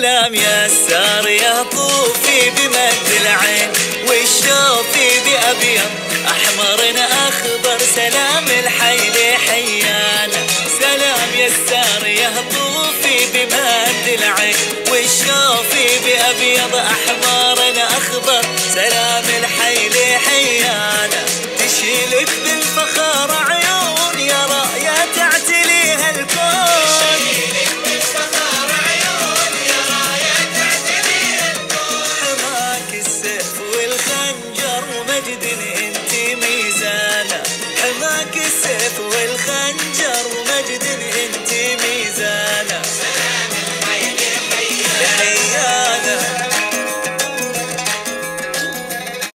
سلام يسار يا طوفي بمد العين والشوفي بأبيض. أحمر أخضر سلام الحي لحيانا سلام يسار يا طوفي بمد العين والشوفي بأبيض. أحمر السيف والخنجر.